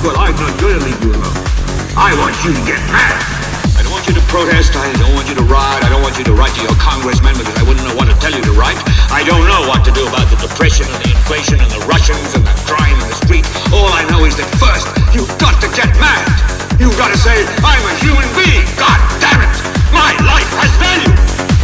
Well, I'm not to leave you alone. I want you to get mad. I don't want you to protest. I don't want you to riot. I don't want you to write to your congressman because I wouldn't know what to tell you to write. I don't know what to do about the depression and the inflation and the Russians and the crime in the street. All I know is that first, you've got to get mad. You've got to say, I'm a human being. God damn it. My life has. Value.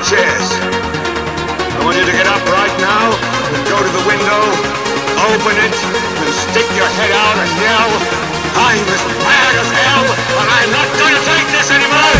Your chairs. I want you to get up right now and go to the window, open it, and stick your head out and yell, I'm as mad as hell, and I'm not going to take this anymore!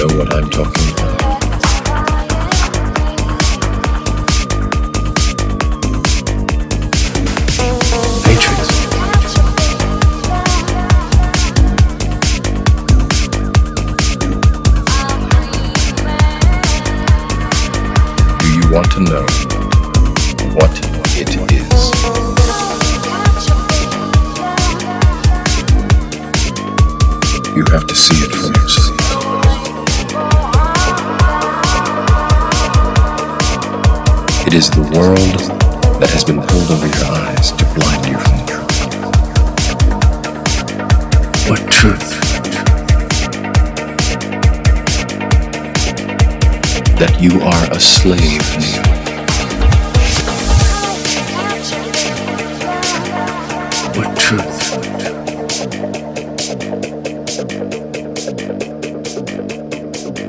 Know what I'm talking about? Matrix. Do you want to know what it is? You have to see world that has been pulled over your eyes to blind you from the truth. What truth? That you are a slave. What truth?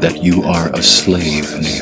That you are a slave.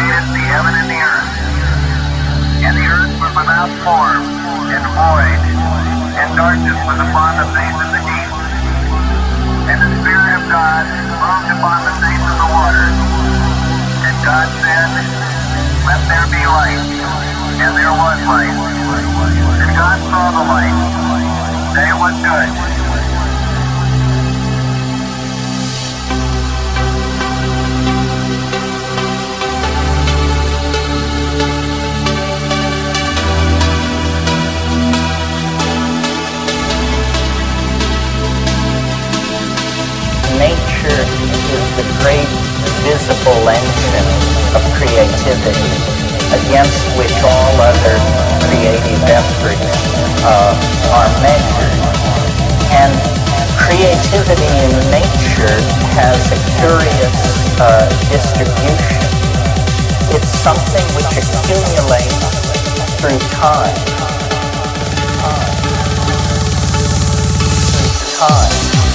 Created the heaven and the earth. And the earth was without form and void, and darkness was upon the face of the deep. And the Spirit of God moved upon the face of the waters. And God said, Let there be light. And there was light. And God saw the light. That it was good. Nature is the great visible engine of creativity against which all other creative efforts uh, are measured. And creativity in nature has a curious uh, distribution. It's something which accumulates through time. Through time.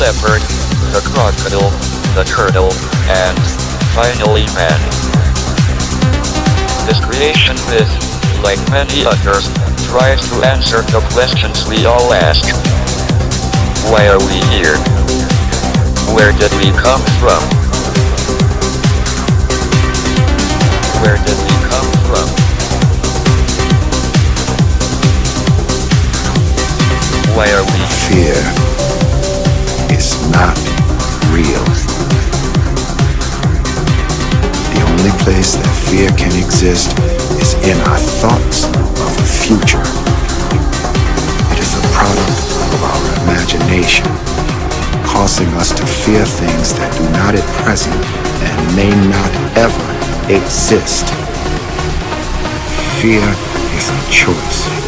Leopard, the crocodile, the turtle, and, finally man. This creation myth, like many others, tries to answer the questions we all ask. Why are we here? Where did we come from? Where did we come from? Why are we is not real. The only place that fear can exist is in our thoughts of the future. It is a product of our imagination, causing us to fear things that do not at present and may not ever exist. Fear is a choice.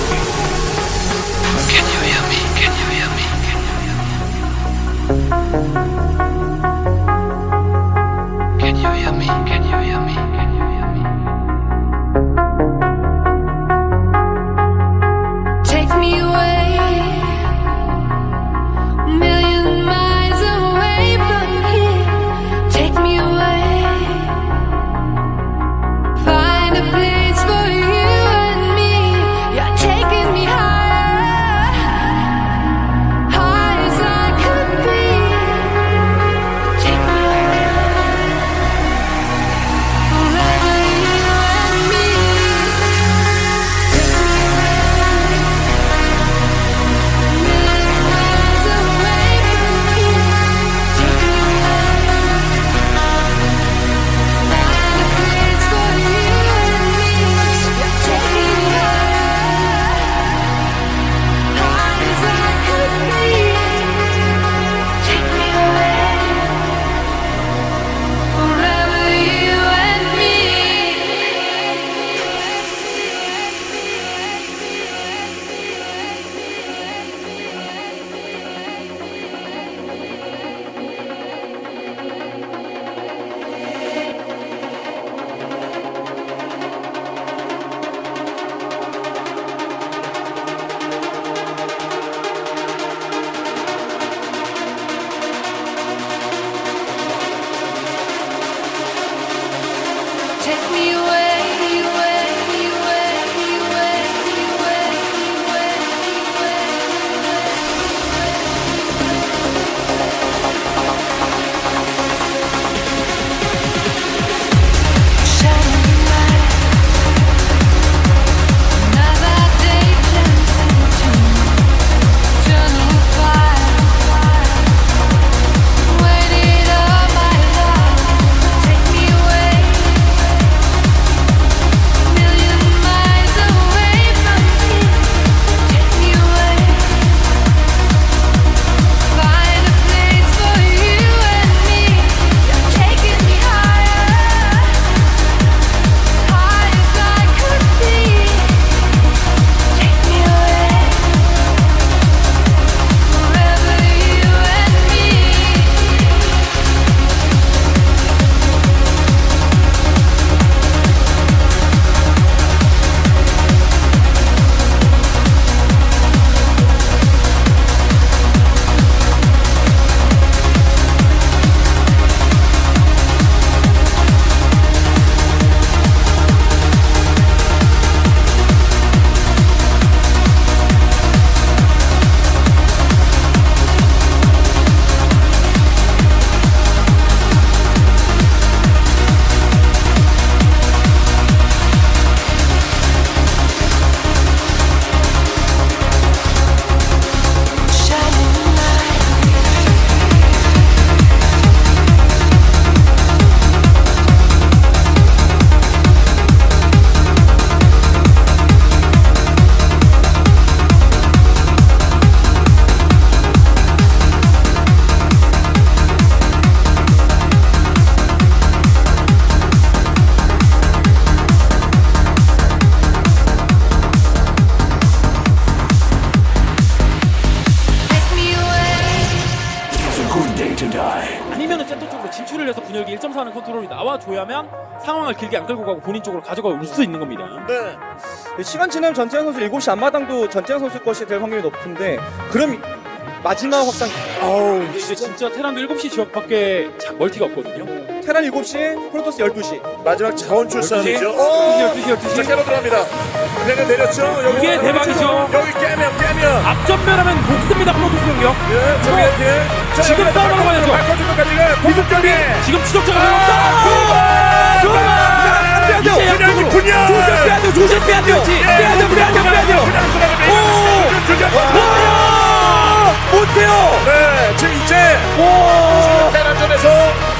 안 끌고 가고 본인 쪽으로 가져올 수 있는 겁니다. 네. 시간 지나면 전태양 선수 7시 앞마당도 전태양 선수 것이 될 확률이 높은데 그럼 마지막 확장 아우 이제 진짜 테란도 7시 지역밖에 자- 멀티가 없거든요. 테란 7시 프로토스 12시 마지막 자원출 싸움이죠. 12시, 12시, 12시. 자, 깨로 들어갑니다. 내려 내렸죠. 여기 이게 대박이죠. 여기 깨면 깨면. 앞전면하면 녹습니다 프로토스 공격. 예, 저기 예. 자, 지금 싸움으로 가야죠. 것까지는. 지금 추적자가 아, 들어갔 어. 안 돼요. 양쪽으로. 분열. 조심 빼야 돼요. 조심 빼야 돼요. 빼야 돼요. 빼야 돼요. 빼야 돼요. 오! 못해요. 네, 지금 이제 오! 대란전에서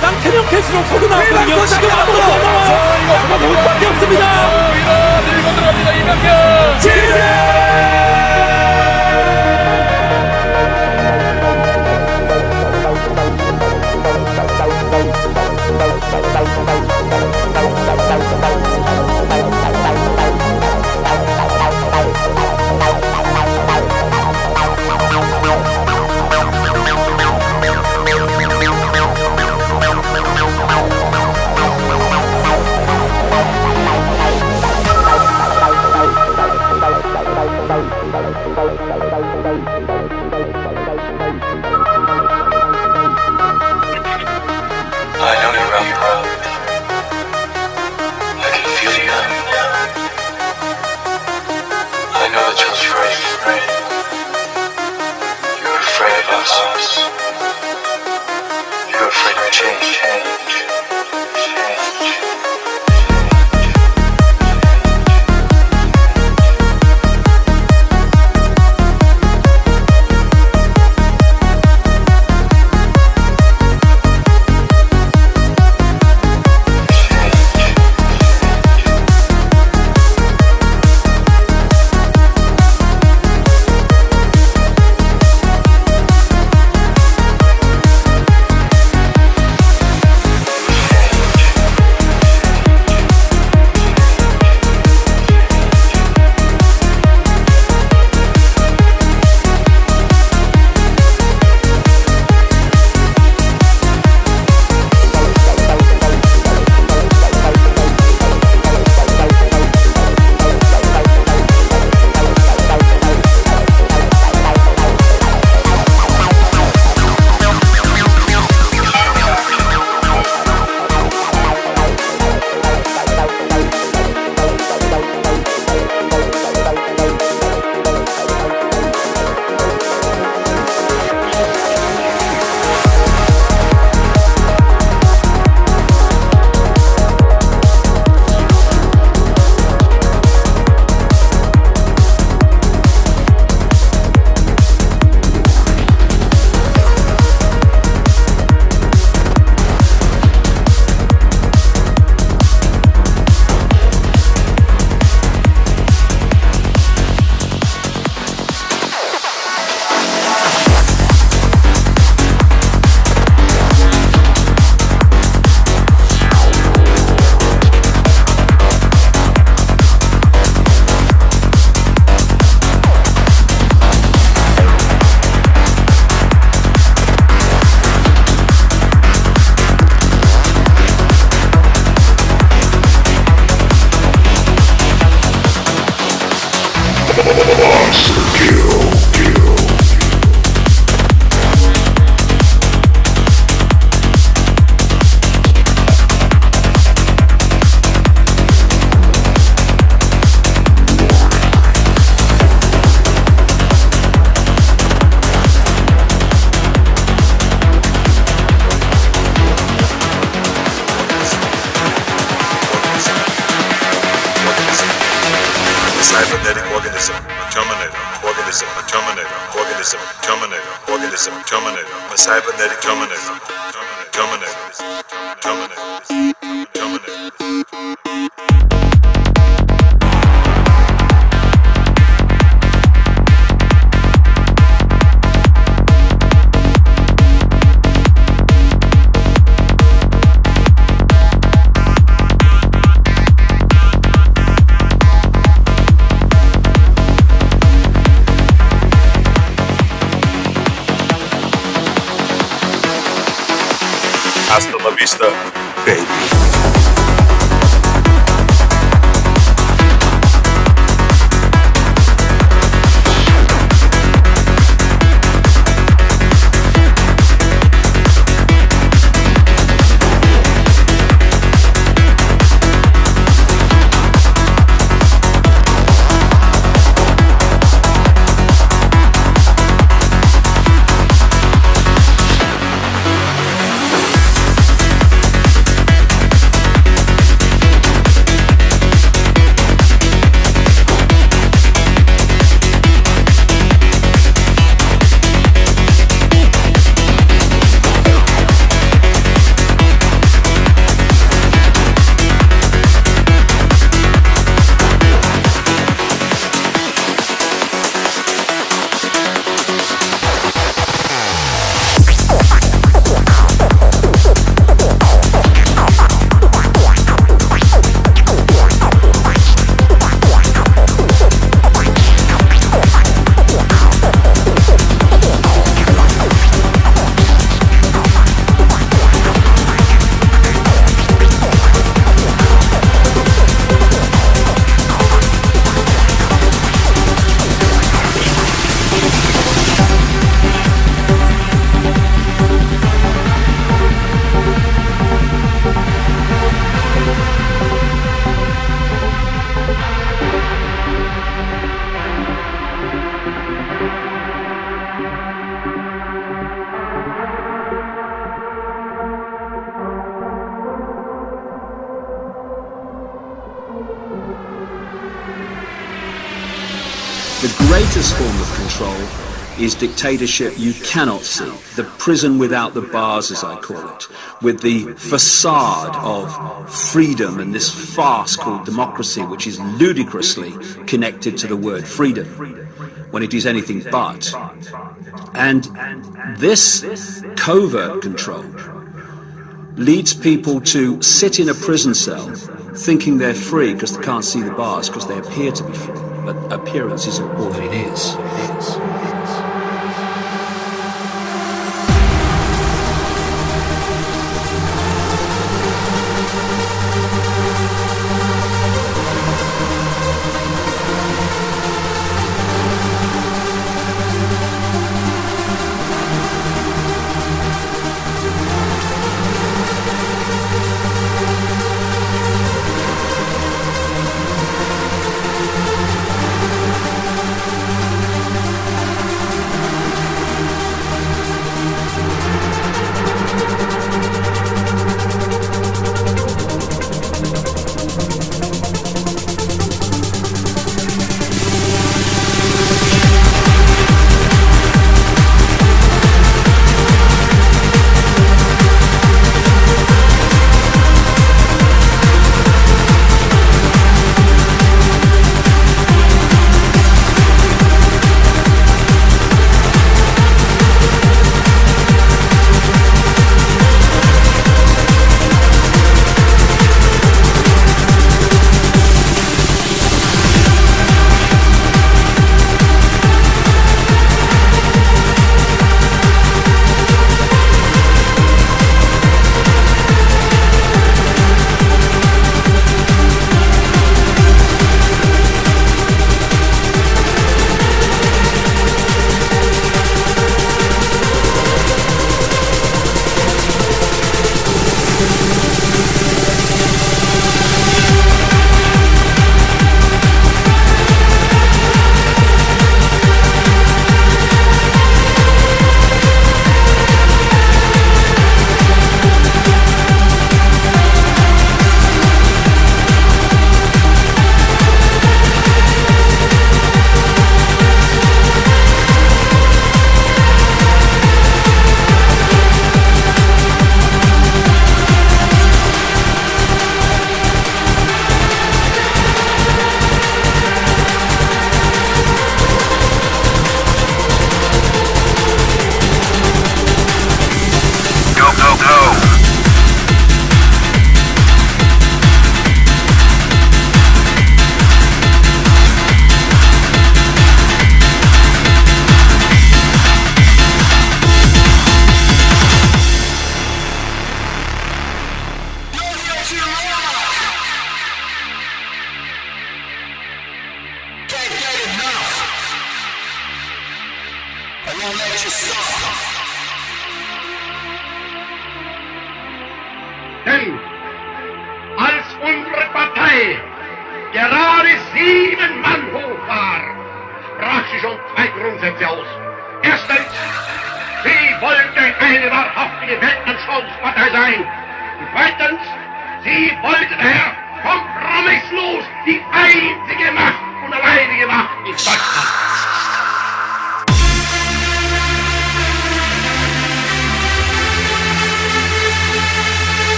쌍태명 패스로 서고 나왔거든요. 지금. 앞으로 넘어와. 이거 나올 수밖에 없습니다. 이거 밀고 들어갑니다. 이병 현. I dictatorship you cannot see. The prison without the bars, as I call it, with the facade of freedom and this farce called democracy, which is ludicrously connected to the word freedom, when it is anything but. And this covert control leads people to sit in a prison cell thinking they're free because they can't see the bars because they appear to be free. But appearance isn't all that it is. It is.